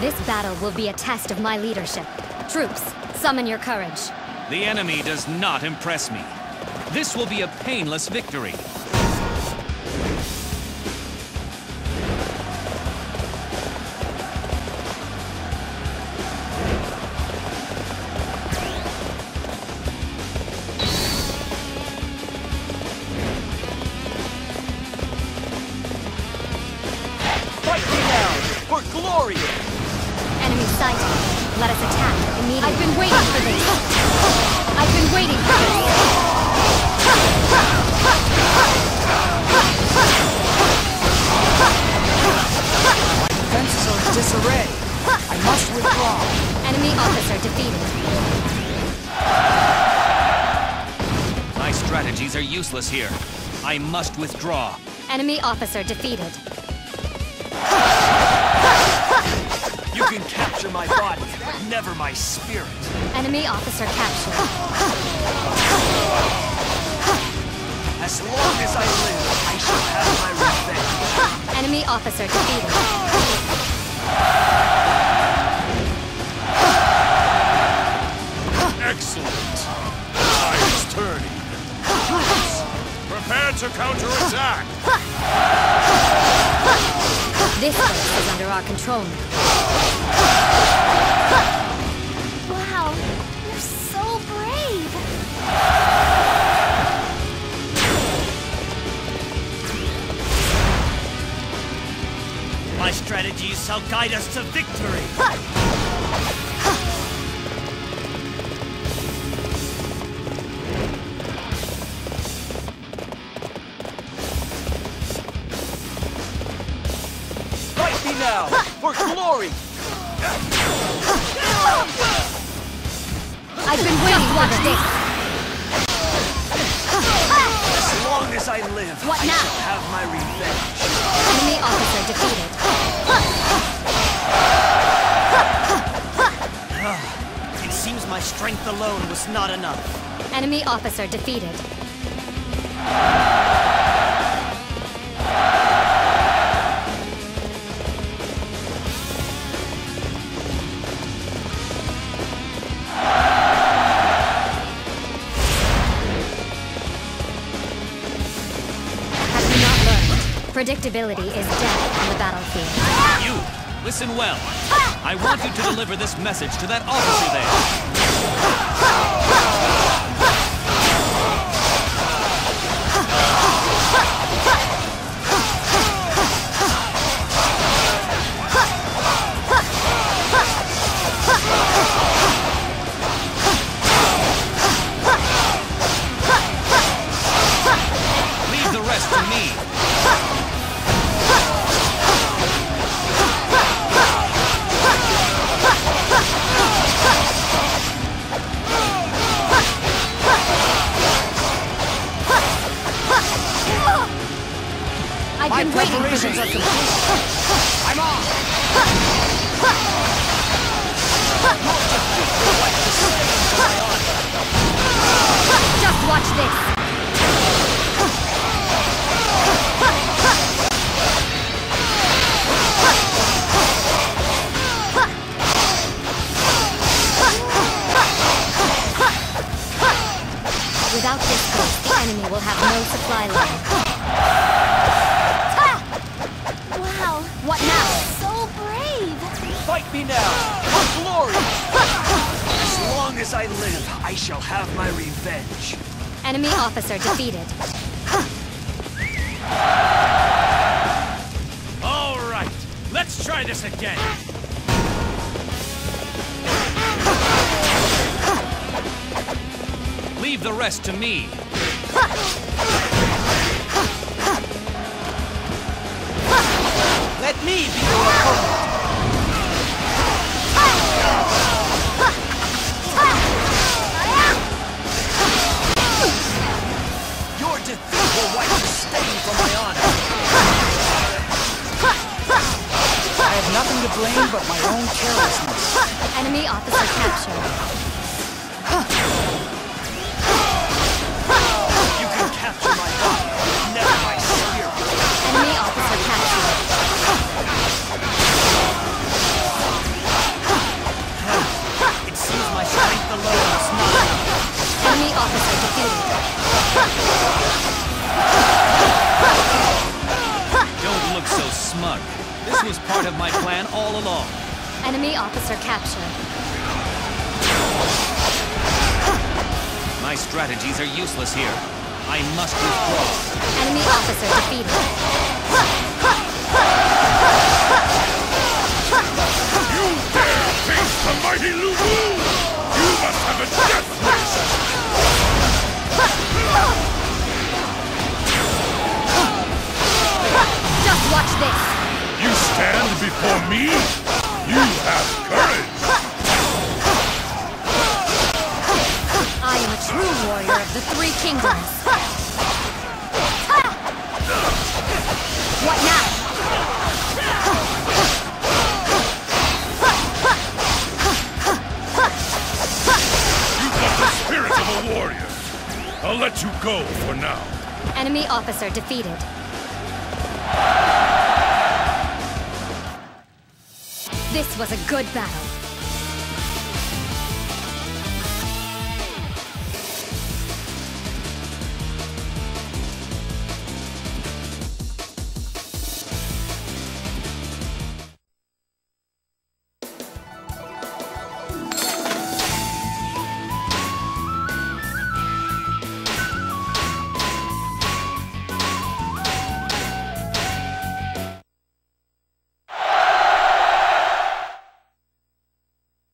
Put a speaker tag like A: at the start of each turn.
A: This battle will be a test of my leadership. Troops, summon your courage.
B: The enemy does not impress me. This will be a painless victory.
A: Sighted. Let us attack immediately. I've been waiting for this. I've been waiting for this.
C: Defenses are in disarray. I must withdraw.
A: Enemy officer defeated.
B: My strategies are useless here. I must withdraw.
A: Enemy officer defeated.
D: Can capture my body, never my spirit.
A: Enemy officer captured.
D: As long as I live, I shall have my revenge.
A: Enemy officer defeated.
E: Excellent. Tide is turning. Prepare to counterattack.
A: This place is under our control now.
F: Wow, you're so brave.
D: My strategies shall guide us to victory. Fight me now, for glory!
A: I've been waiting. Watch this.
D: As long as I live,
A: What
D: I
A: now?
D: shall have my revenge.
A: Enemy officer defeated.
D: It seems my strength alone was not enough.
A: Enemy officer defeated. Predictability is death on the battlefield.
B: You, listen well. I want you to deliver this message to that officer there.
C: My
A: been waiting for
C: preparations are complete. I'm off.
A: Just watch this. Without this the enemy will have no supply line.
D: Fight me now, for glory! As long as I live, I shall have my revenge.
A: Enemy officer defeated.
E: All right, let's try this again.
B: Leave the rest to me.
C: blame but my own carelessness.
A: Enemy officer captured.
D: You can capture my body, never my spirit.
A: Enemy officer captured.
B: It seems my strength alone is not enough.
A: Enemy officer defeated.
B: This was part of my plan all along.
A: Enemy officer captured.
B: My strategies are useless here. I must withdraw.
A: Enemy officer defeated.
E: Stand before me? You have courage!
A: I am a true warrior of the three kingdoms. What now?
E: You've got the spirit of a warrior. I'll let you go for now.
A: Enemy officer defeated. This was a good battle.